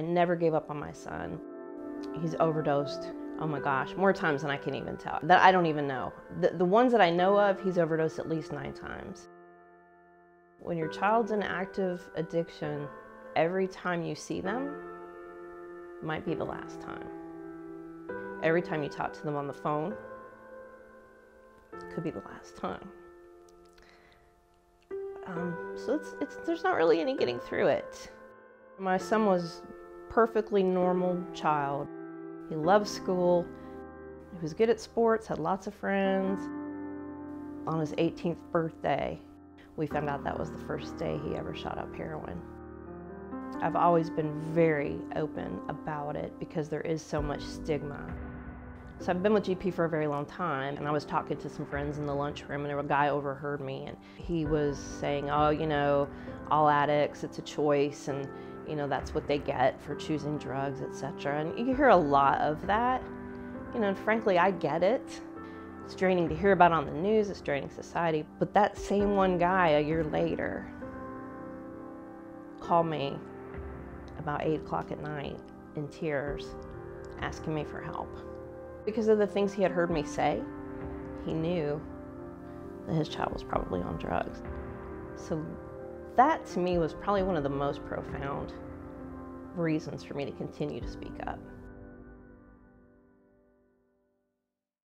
I never gave up on my son. He's overdosed, oh my gosh, more times than I can even tell. That I don't even know. The, the ones that I know of, he's overdosed at least nine times. When your child's in active addiction, every time you see them might be the last time. Every time you talk to them on the phone could be the last time. Um, so it's, it's, there's not really any getting through it. My son was perfectly normal child. He loved school. He was good at sports, had lots of friends. On his 18th birthday, we found out that was the first day he ever shot up heroin. I've always been very open about it because there is so much stigma. So I've been with GP for a very long time, and I was talking to some friends in the lunchroom, and a guy overheard me, and he was saying, "Oh, you know, all addicts, it's a choice, and you know that's what they get for choosing drugs, etc." And you hear a lot of that, you know. And frankly, I get it. It's draining to hear about on the news. It's draining society. But that same one guy, a year later, called me about eight o'clock at night in tears, asking me for help. Because of the things he had heard me say, he knew that his child was probably on drugs. So that to me was probably one of the most profound reasons for me to continue to speak up.